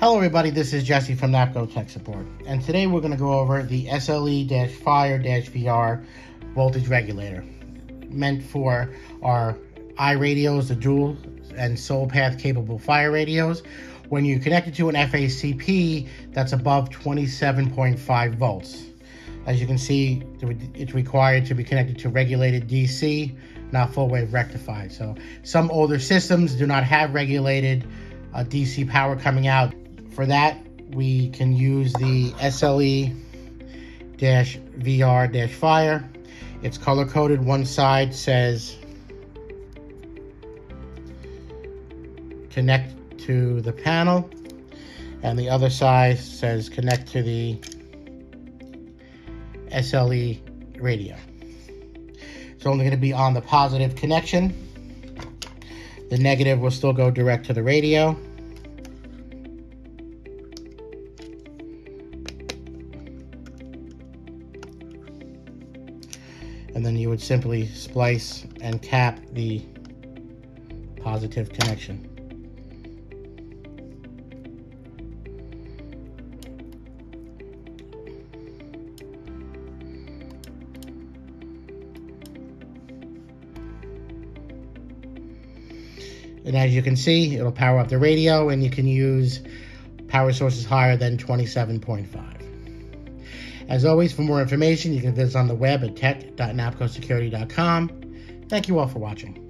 Hello everybody, this is Jesse from NAPCO Tech Support, and today we're going to go over the SLE-Fire-VR voltage regulator, meant for our iRadios, the dual and sole path capable fire radios. When you connect it to an FACP, that's above 27.5 volts. As you can see, it's required to be connected to regulated DC, not full wave rectified. So some older systems do not have regulated uh, DC power coming out. For that, we can use the SLE-VR-Fire. It's color coded. One side says connect to the panel, and the other side says connect to the SLE radio. It's only going to be on the positive connection. The negative will still go direct to the radio. And then you would simply splice and cap the positive connection. And as you can see, it'll power up the radio and you can use power sources higher than 27.5. As always, for more information, you can visit on the web at tech.napcosecurity.com. Thank you all for watching.